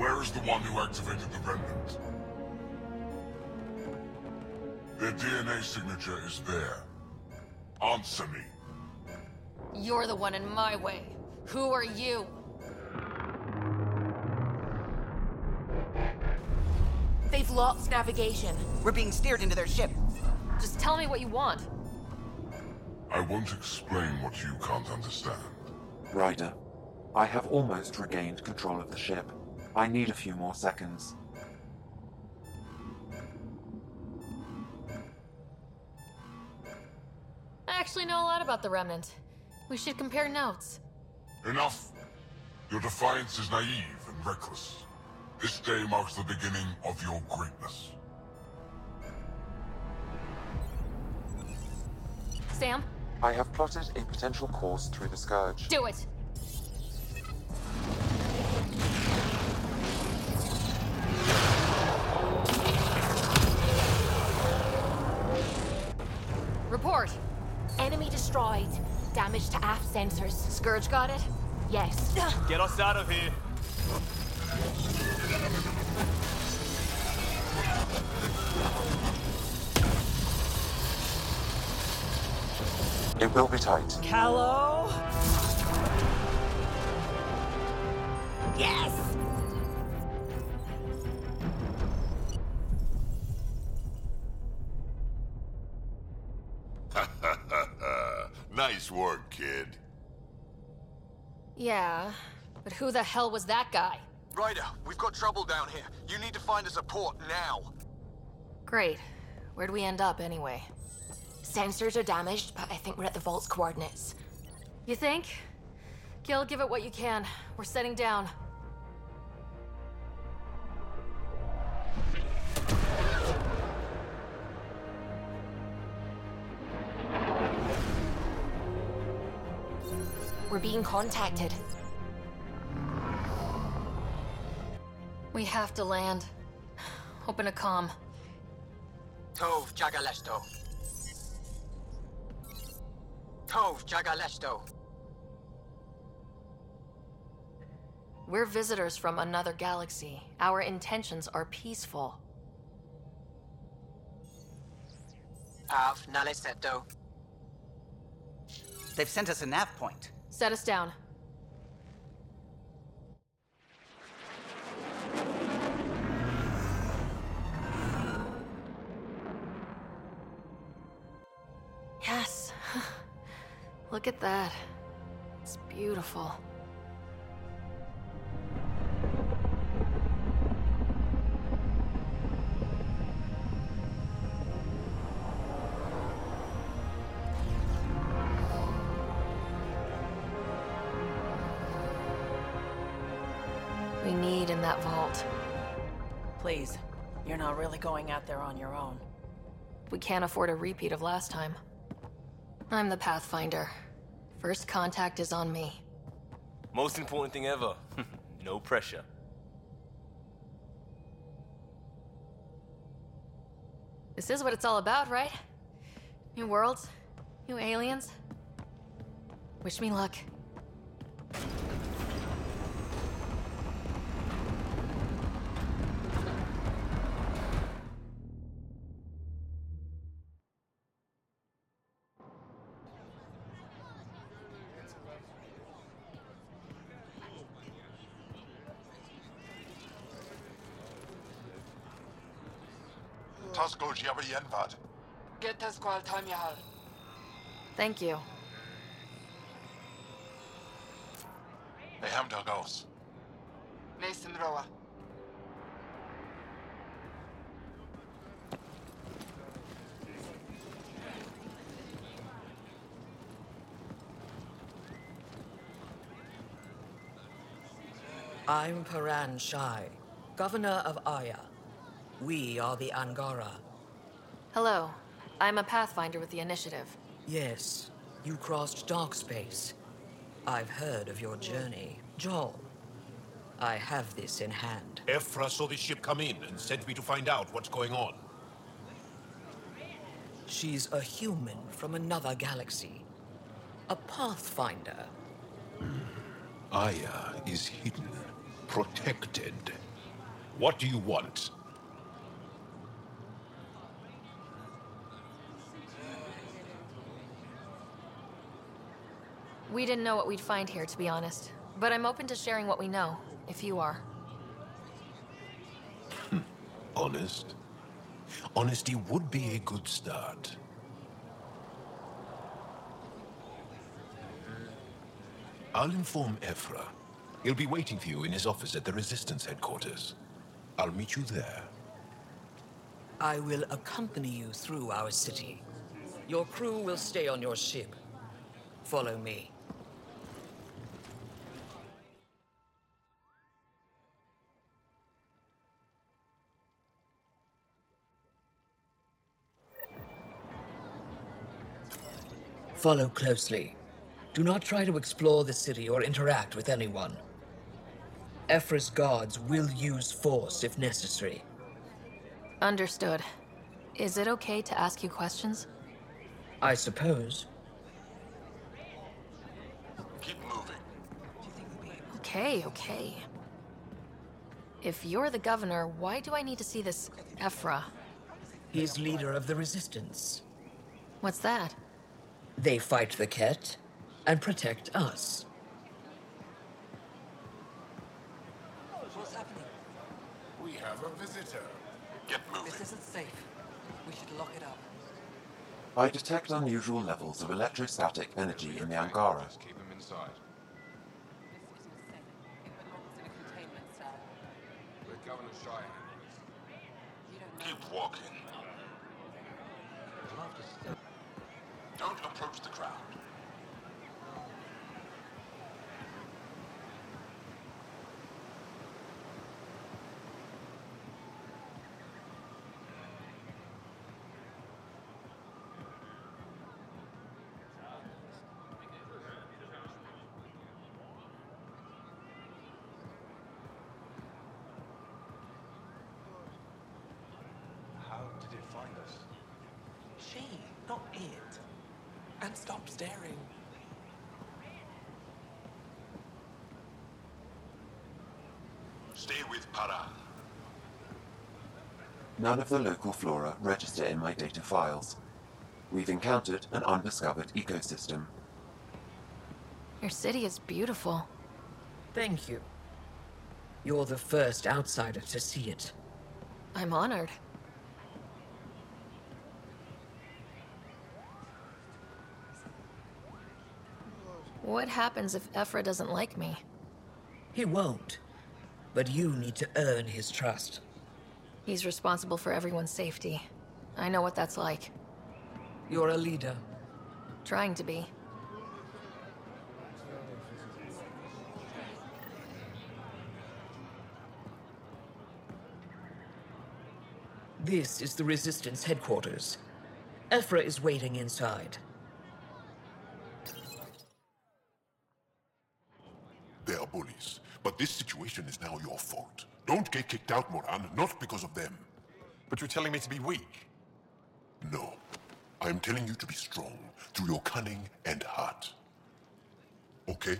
Where is the one who activated the Remnant? Their DNA signature is there. Answer me. You're the one in my way. Who are you? They've lost navigation. We're being steered into their ship. Just tell me what you want. I won't explain what you can't understand. Ryder, I have almost regained control of the ship. I need a few more seconds. I actually know a lot about the Remnant. We should compare notes. Enough! Your defiance is naive and reckless. This day marks the beginning of your greatness. Sam, I have plotted a potential course through the Scourge. do it! Destroyed. Damage to aft sensors. Scourge got it? Yes. Get us out of here. It will be tight. Kallo? Yes! nice work, kid. Yeah, but who the hell was that guy? Ryder, we've got trouble down here. You need to find us a port now. Great. Where'd we end up anyway? Sensors are damaged, but I think we're at the vault's coordinates. You think? Gil, give it what you can. We're setting down. Being contacted. We have to land. Open a comm. Tov Jagalesto. Tov Jagalesto. We're visitors from another galaxy. Our intentions are peaceful. Av Naleseto. They've sent us a nav point. Set us down. Yes. Look at that. It's beautiful. We need in that vault. Please, you're not really going out there on your own. We can't afford a repeat of last time. I'm the Pathfinder. First contact is on me. Most important thing ever. no pressure. This is what it's all about, right? New worlds, new aliens. Wish me luck. Tasko Jabayenvad. Get us qual time yahal. Thank you. Eham Dagos. Nathan Roa. I'm Paaran Shie, Governor of Aya. We are the Angara. Hello. I'm a Pathfinder with the Initiative. Yes, you crossed dark space. I've heard of your journey. Joel, I have this in hand. Evfra saw the ship come in and sent me to find out what's going on. She's a human from another galaxy. A Pathfinder. Aya is hidden, protected. What do you want? We didn't know what we'd find here, to be honest. But I'm open to sharing what we know, if you are. Hmm. Honest? Honesty would be a good start. I'll inform Evfra. He'll be waiting for you in his office at the Resistance headquarters. I'll meet you there. I will accompany you through our city. Your crew will stay on your ship. Follow me. Follow closely. Do not try to explore the city or interact with anyone. Evfra's guards will use force if necessary. Understood. Is it okay to ask you questions? I suppose. Keep moving. Okay, okay. If you're the governor, why do I need to see this Evfra? He's leader of the resistance. What's that? They fight the Kett and protect us. What's happening? We have a visitor. Get moving. This isn't safe. We should lock it up. I detect unusual levels of electrostatic energy in the Angara. Keep him inside. This isn't safe. It belongs in a containment cell. We're Governor Cheyenne. You. Keep walking. Don't approach the crowd. How did it find us? She, not it. And stop staring. Stay with Paaran. None of the local flora register in my data files. We've encountered an undiscovered ecosystem. Your city is beautiful. Thank you. You're the first outsider to see it. I'm honored. What happens if Evfra doesn't like me? He won't. But you need to earn his trust. He's responsible for everyone's safety. I know what that's like. You're a leader. Trying to be. This is the Resistance headquarters. Evfra is waiting inside. They are bullies, but this situation is now your fault. Don't get kicked out, Moran, not because of them. But you're telling me to be weak. No. I am telling you to be strong through your cunning and heart. Okay?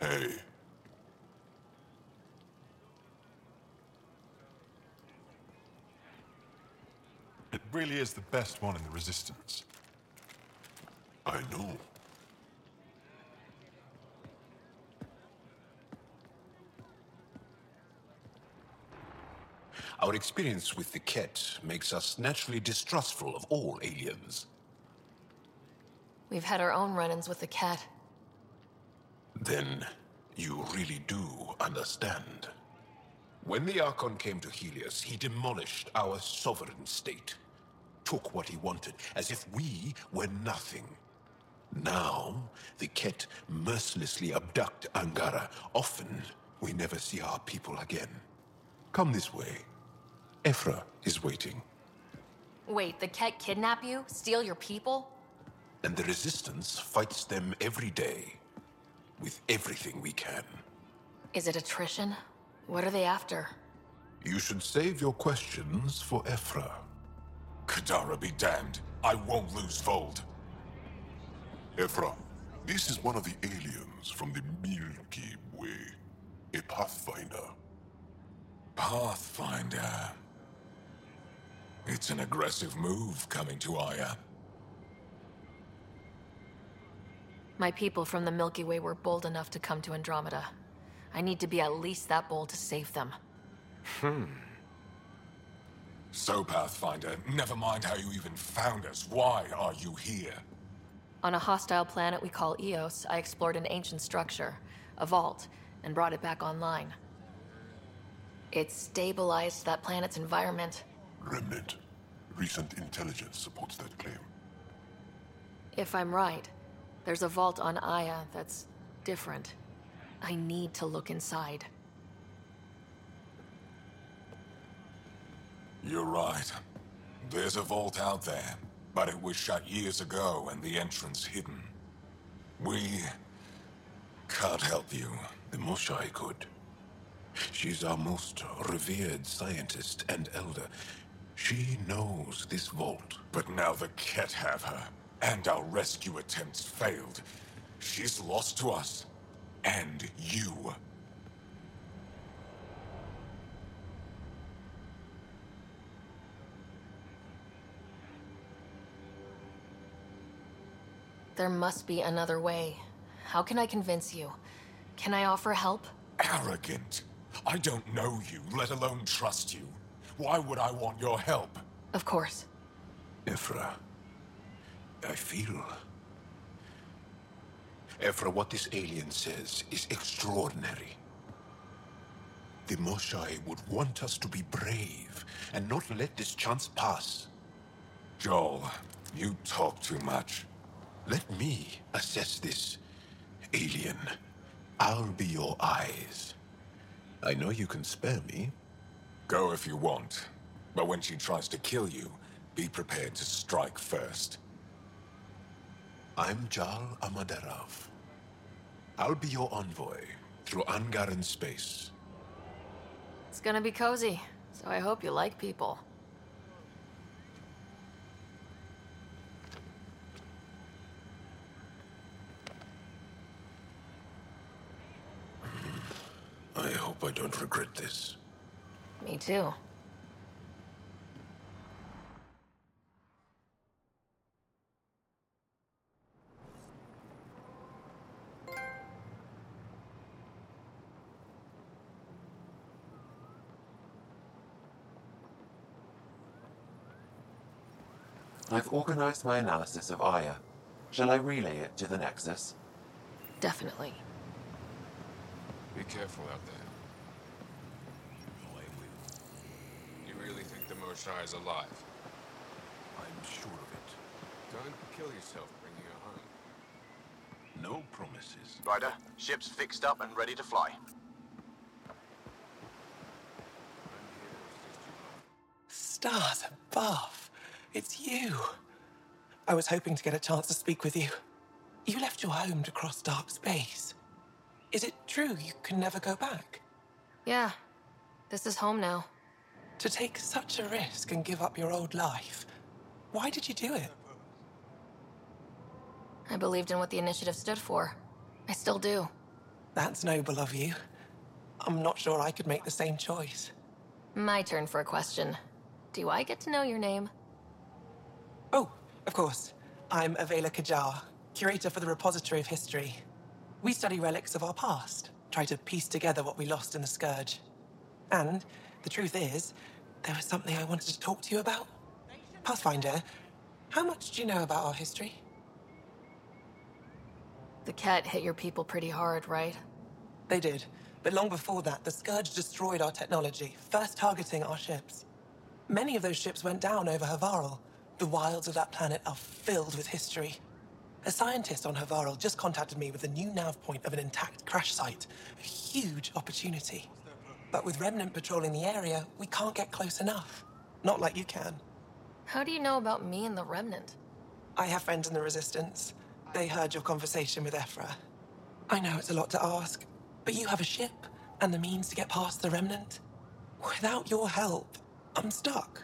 Hey. It really is the best one in the Resistance. I know. Our experience with the Kett makes us naturally distrustful of all aliens. We've had our own run-ins with the Kett. Then you really do understand. When the Archon came to Heleus, he demolished our sovereign state. Took what he wanted, as if we were nothing. Now, the Kett mercilessly abduct Angara. Often, we never see our people again. Come this way. Evfra is waiting, Wait, the kett kidnap you? Steal your people? and the Resistance fights them every day. With everything we can. Is it attrition? What are they after? You should save your questions for Evfra. Kadara be damned. I won't lose Fold. Evfra, this is one of the aliens from the Milky Way. A Pathfinder. Pathfinder. It's an aggressive move coming to Aya. My people from the Milky Way were bold enough to come to Andromeda. I need to be at least that bold to save them. Hmm. So, Pathfinder, never mind how you even found us. Why are you here? On a hostile planet we call Eos, I explored an ancient structure, a vault, and brought it back online. It stabilized that planet's environment. Remnant. Recent intelligence supports that claim. If I'm right, there's a vault on Aya that's different. I need to look inside. You're right. There's a vault out there, but it was shut years ago and the entrance hidden. We can't help you. The Moshae could. She's our most revered scientist and elder. She knows this vault. But now the Kett have her, and our rescue attempts failed. She's lost to us. And you. There must be another way. How can I convince you? Can I offer help? Arrogant. I don't know you, let alone trust you. Why would I want your help? Of course. Evfra. I feel. Evfra, what this alien says is extraordinary. The Moshae would want us to be brave and not let this chance pass. Joel, you talk too much. Let me assess this, alien. I'll be your eyes. I know you can spare me. Go if you want. But when she tries to kill you, be prepared to strike first. I'm Jaal Ama Darav. I'll be your envoy through Angaran space. It's gonna be cozy, so I hope you like people. I hope I don't regret this. Me too. I've organized my analysis of Aya. Shall I relay it to the Nexus? Definitely. Be careful out there. You really think the Moshae is alive? I'm sure of it. Don't kill yourself bringing her home. No promises. Ryder, ship's fixed up and ready to fly. Stars above. It's you. I was hoping to get a chance to speak with you. You left your home to cross dark space. Is it true you can never go back? Yeah. This is home now. To take such a risk and give up your old life, why did you do it? I believed in what the initiative stood for. I still do. That's noble of you. I'm not sure I could make the same choice. My turn for a question. Do I get to know your name? Oh, of course. I'm Avela Kjar, curator for the Repository of History. We study relics of our past, try to piece together what we lost in the Scourge. And the truth is, there was something I wanted to talk to you about. Pathfinder, how much do you know about our history? The kett hit your people pretty hard, right? They did. But long before that, the Scourge destroyed our technology, first targeting our ships. Many of those ships went down over Havarl. The wilds of that planet are filled with history. A scientist on Havarl just contacted me with a new nav point of an intact crash site. A huge opportunity. But with Remnant patrolling the area, we can't get close enough. Not like you can. How do you know about me and the Remnant? I have friends in the Resistance. They heard your conversation with Evfra. I know it's a lot to ask, but you have a ship and the means to get past the Remnant. Without your help, I'm stuck.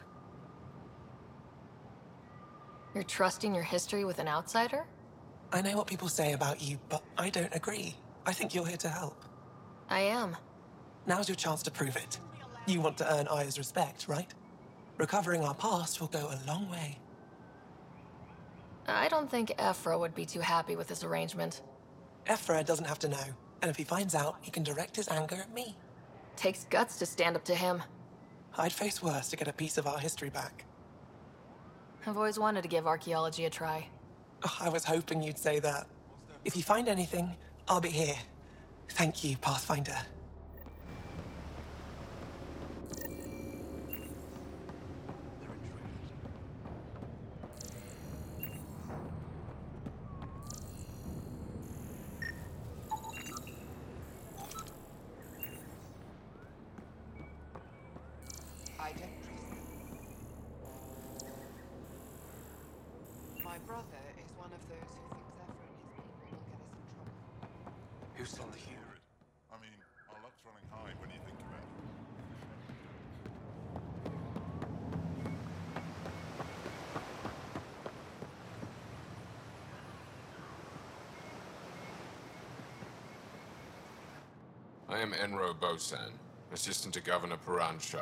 You're trusting your history with an outsider? I know what people say about you, but I don't agree. I think you're here to help. I am. Now's your chance to prove it. You want to earn Aya's respect, right? Recovering our past will go a long way. I don't think Evfra would be too happy with this arrangement. Evfra doesn't have to know, and if he finds out, he can direct his anger at me. Takes guts to stand up to him. I'd face worse to get a piece of our history back. I've always wanted to give archaeology a try. Oh, I was hoping you'd say that. If you find anything, I'll be here. Thank you, Pathfinder. My brother is one of those who thinks Evfra and his people will get us in trouble. Who's still here? I mean, our luck's running high when you think about it. I am Enro Bosan, assistant to Governor Paaran Shie.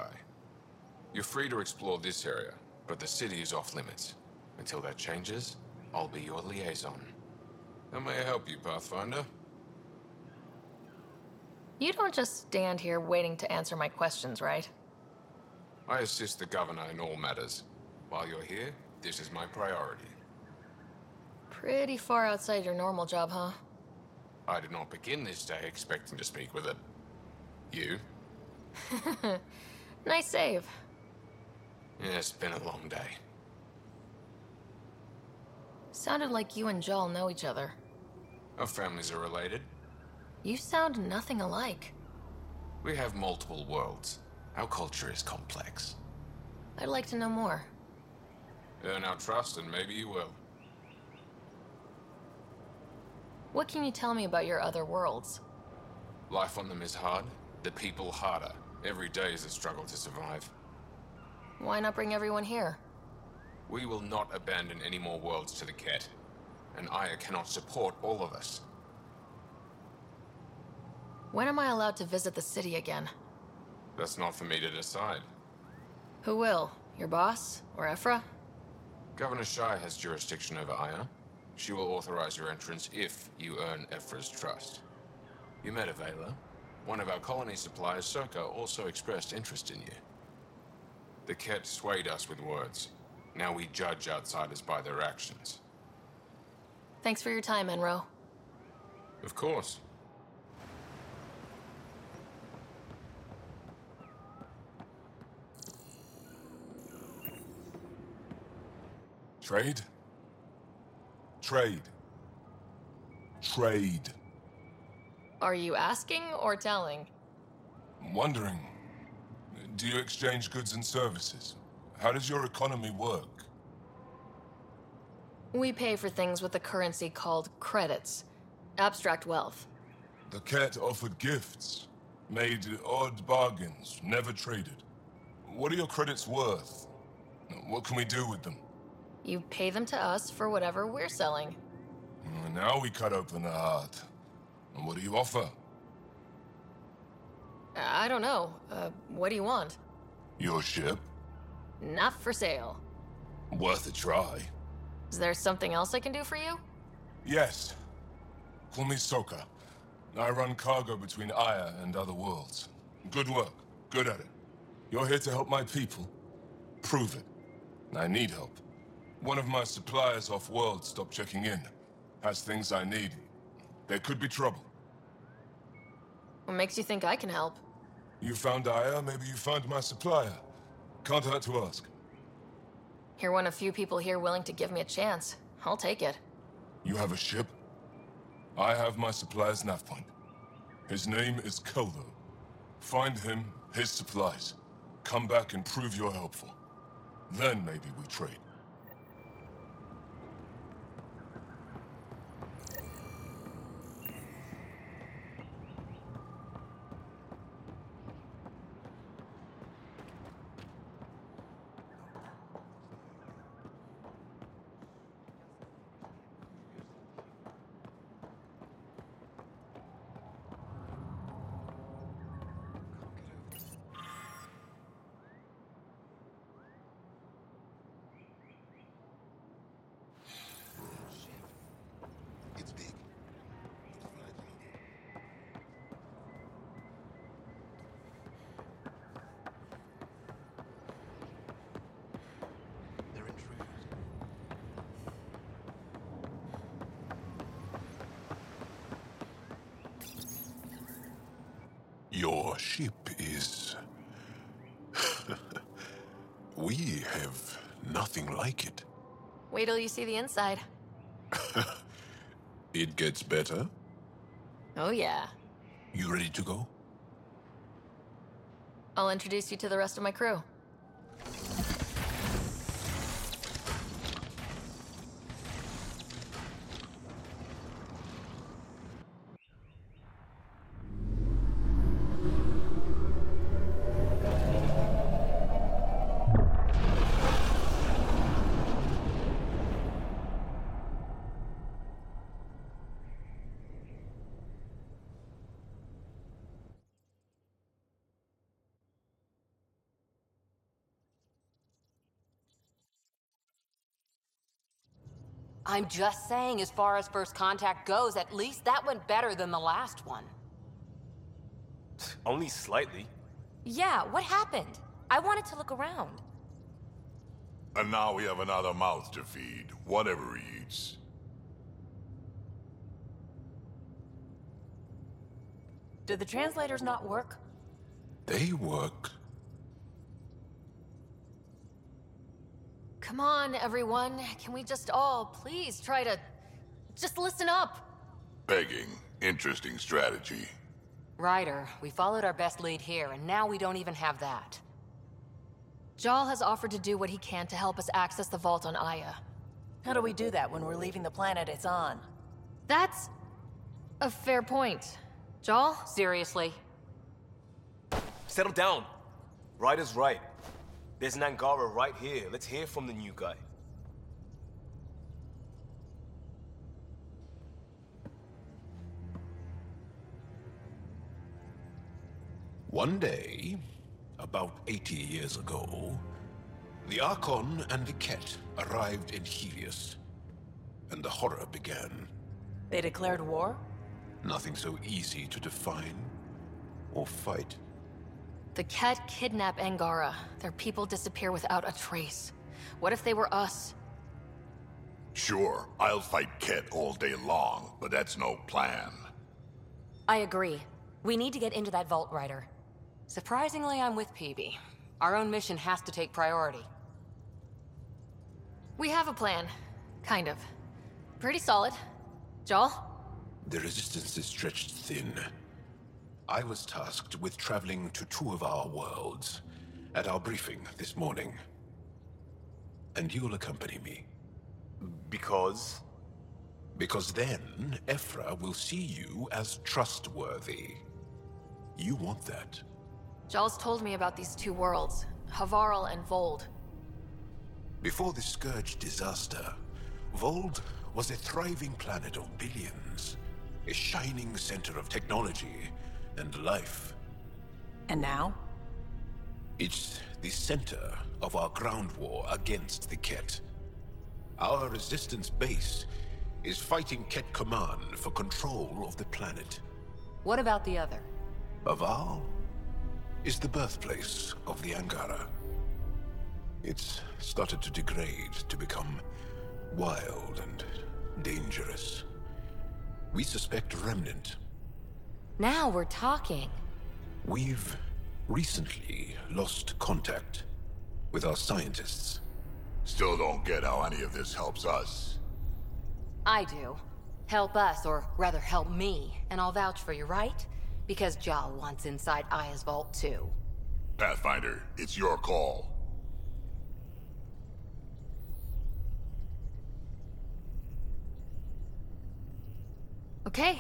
You're free to explore this area, but the city is off limits. Until that changes, I'll be your liaison. How may I help you, Pathfinder? You don't just stand here waiting to answer my questions, right? I assist the governor in all matters. While you're here, this is my priority. Pretty far outside your normal job, huh? I did not begin this day expecting to speak with it. You? nice save. Yeah, it's been a long day. Sounded like you and Jaal know each other. Our families are related. You sound nothing alike. We have multiple worlds. Our culture is complex. I'd like to know more. Earn our trust and maybe you will. What can you tell me about your other worlds? Life on them is hard, the people harder. Every day is a struggle to survive. Why not bring everyone here? We will not abandon any more worlds to the Kett. And Aya cannot support all of us. When am I allowed to visit the city again? That's not for me to decide. Who will? Your boss? Or Evfra? Governor Shie has jurisdiction over Aya. She will authorize your entrance if you earn Evfra's trust. You met Avela. One of our colony suppliers, Soka, also expressed interest in you. The Kett swayed us with words. Now we judge outsiders by their actions. Thanks for your time, Enro. Of course. Trade? Trade. Trade. Are you asking or telling? I'm wondering, do you exchange goods and services? How does your economy work? We pay for things with a currency called credits. Abstract wealth. The kett offered gifts, made odd bargains, never traded. What are your credits worth? What can we do with them? You pay them to us for whatever we're selling. Now we cut open the heart. And what do you offer? I don't know. Uh, what do you want? Your ship? Not for sale. Worth a try. Is there something else I can do for you? Yes. Call me Soka. I run cargo between Aya and other worlds. Good work. Good at it. You're here to help my people. Prove it. I need help. One of my suppliers off-world stopped checking in. Has things I need. There could be trouble. What makes you think I can help? You found Aya, maybe you found my supplier. Can't hurt to ask. You're one of few people here willing to give me a chance. I'll take it. You have a ship? I have my supplier's nav point. His name is Keldo. Find him, his supplies. Come back and prove you're helpful. Then maybe we trade. Your ship is. we have nothing like it. Wait till you see the inside. It gets better. Oh, yeah. You ready to go? I'll introduce you to the rest of my crew. I'm just saying, as far as first contact goes, at least that went better than the last one. Only slightly. Yeah, what happened? I wanted to look around. And now we have another mouth to feed, whatever he eats. Did the translators not work? They work. Come on, everyone. Can we just all please try to. just listen up? Begging. Interesting strategy. Ryder, we followed our best lead here, and now we don't even have that. Jaal has offered to do what he can to help us access the vault on Aya. How do we do that when we're leaving the planet it's on? That's a fair point. Jaal? Seriously? Settle down. Ryder's right. There's an Angara right here. Let's hear from the new guy. One day, about 80 years ago, the Archon and the Kett arrived in Heleus, and the horror began. They declared war? Nothing so easy to define or fight. The Kett kidnap Angara. Their people disappear without a trace. What if they were us? Sure, I'll fight Kett all day long, but that's no plan. I agree. We need to get into that vault, Ryder. Surprisingly, I'm with Peebee. Our own mission has to take priority. We have a plan. Kind of. Pretty solid. Jaal? The resistance is stretched thin. I was tasked with traveling to two of our worlds at our briefing this morning. And you'll accompany me. Because? Because then, Evfra will see you as trustworthy. You want that. Jaal's told me about these two worlds, Havarl and Voeld. Before the Scourge disaster, Voeld was a thriving planet of billions. A shining center of technology and life. And now? It's the center of our ground war against the Kett. Our resistance base is fighting Kett Command for control of the planet. What about the other? Havarl is the birthplace of the Angara. It's started to degrade, to become wild and dangerous. We suspect Remnant. Now we're talking. We've recently lost contact with our scientists. Still don't get how any of this helps us. I do. Help us, or rather help me, and I'll vouch for you, right? Because Jaal wants inside Aya's vault too. Pathfinder, it's your call. Okay.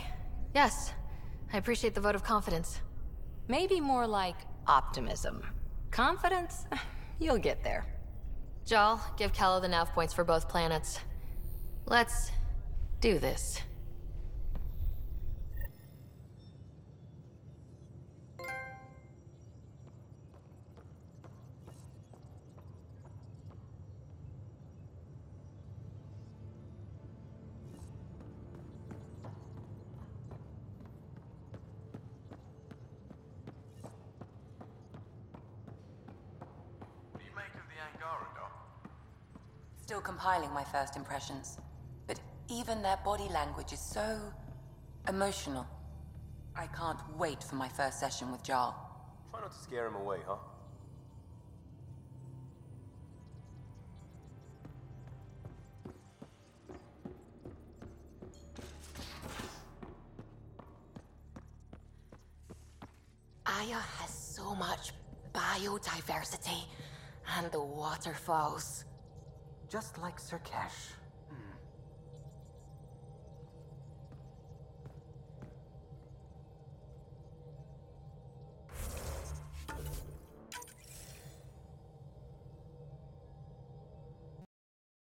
Yes. I appreciate the vote of confidence. Maybe more like optimism. Confidence? You'll get there. Jaal, give Kallo the nav points for both planets. Let's do this. Still compiling my first impressions. But even their body language is so... emotional. I can't wait for my first session with Jaal. Try not to scare him away, huh? Aya has so much biodiversity and the waterfalls. Just like Sur'Kesh.